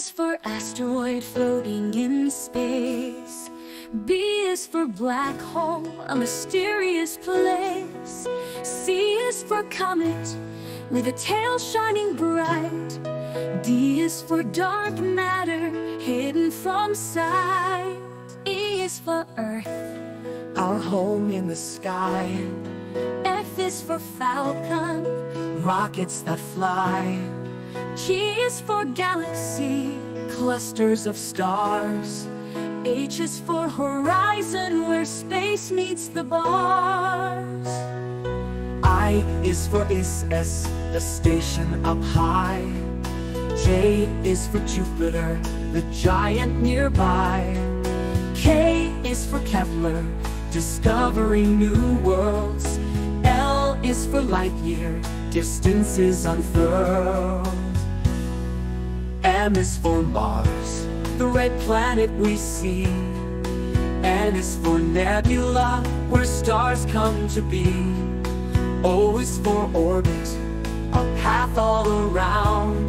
is for asteroid floating in space. B is for black hole, a mysterious place. C is for comet, with a tail shining bright. D is for dark matter, hidden from sight. E is for Earth, Our home in the sky, F is for Falcon, rockets that fly, G is for Galaxy, clusters of stars. H is for Horizon, where space meets the bars. I is for ISS, the station up high. J is for Jupiter, the giant nearby. K is for Kepler, discovering new worlds. Is light year, distances unfurled. M is for Mars, the red planet we see. N is for nebula, where stars come to be. O is for orbit, a path all around.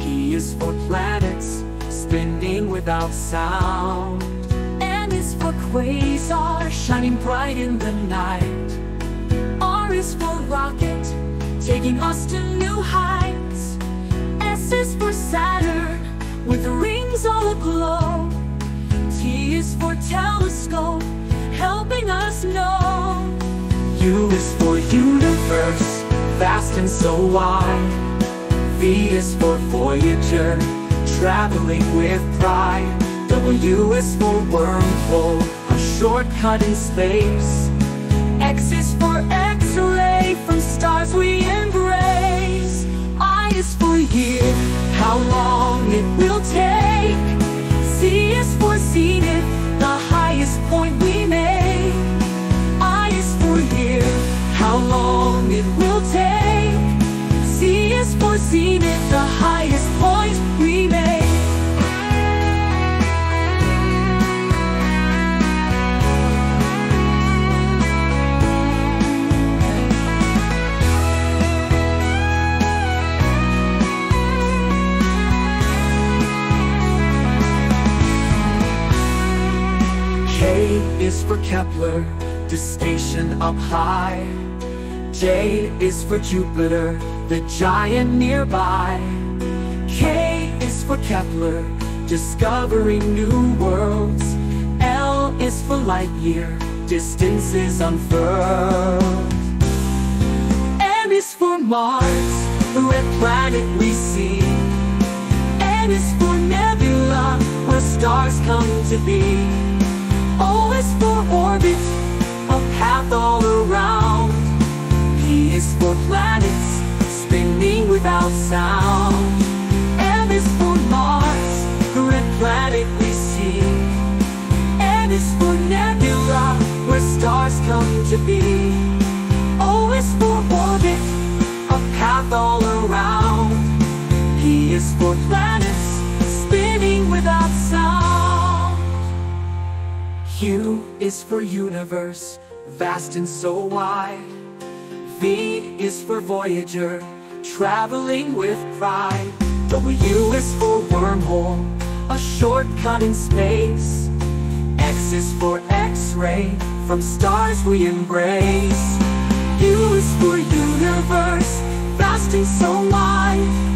P is for planets, spinning without sound. M is for Quasar, Shining bright in the night. R is for taking us to new heights. S is for Saturn, with rings all aglow. T is for Telescope, helping us know. U is for universe, vast and so wide. V is for Voyager, traveling with pride. W is for wormhole, a shortcut in space. X is for it will take. C is for zenith, the highest point we make. I is for year, how long it will take. C is for zenith, Is for Kepler, the station up high. J is for Jupiter, the giant nearby. K is for Kepler, discovering new worlds. L is for light year, distances unfurled. M is for Mars, the red planet we see. N is for nebula, where stars come to be. Is for orbit, a path all around. P is for planets, spinning without sound. M is for Mars, the red planet we see. N is for nebula, where stars come to be. O is for orbit, a path all around. P is for planets, U is for universe, vast and so wide. V is for Voyager, traveling with pride. W is for wormhole, a shortcut in space. X is for X-ray, from stars we embrace. U is for universe, vast and so wide.